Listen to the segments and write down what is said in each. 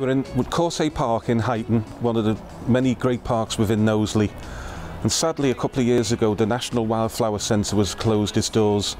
We're in Corsay Park in Heighton, one of the many great parks within Knowsley. And sadly, a couple of years ago, the National Wildflower Centre was closed its doors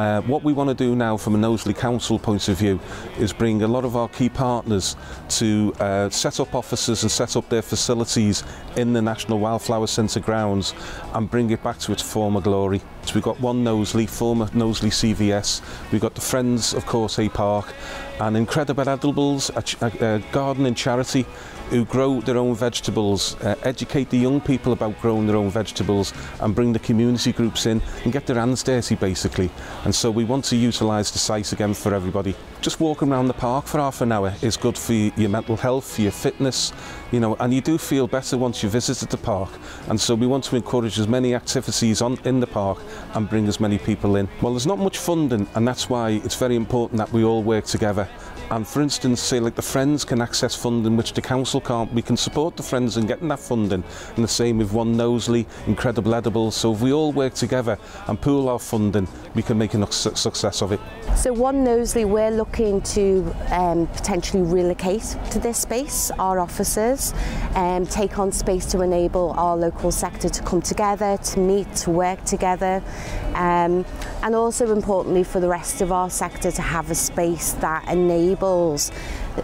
Uh, what we want to do now from a Knowsley Council point of view is bring a lot of our key partners to uh, set up offices and set up their facilities in the National Wildflower Centre grounds and bring it back to its former glory. So we've got one Knowsley, former Knowsley CVS, we've got the Friends of Court Hey Park and Incredible Edibles, a, a, a gardening charity who grow their own vegetables, uh, educate the young people about growing their own vegetables and bring the community groups in and get their hands dirty basically. And so we want to utilise the site again for everybody. Just walking around the park for half an hour is good for your mental health, for your fitness, you know, and you do feel better once you've visited the park. And so we want to encourage as many activities on in the park and bring as many people in. Well, there's not much funding and that's why it's very important that we all work together And for instance, say like the Friends can access funding which the council can't. We can support the Friends in getting that funding. And the same with One Knowsley, Incredible Edibles. So if we all work together and pool our funding, we can make a success of it. So One Knowsley, we're looking to um, potentially relocate to this space, our offices, um, take on space to enable our local sector to come together, to meet, to work together. Um, and also importantly for the rest of our sector to have a space that enables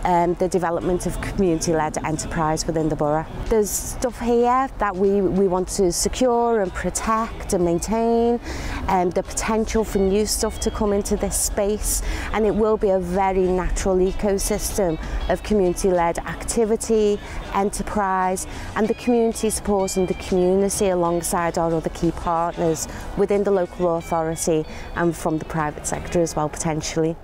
um, the development of community-led enterprise within the borough. There's stuff here that we, we want to secure and protect and maintain and um, the potential for new stuff to come into this space and it will be a very natural ecosystem of community-led activity, enterprise and the community support and the community alongside our other key partners within the local authority and from the private sector as well potentially.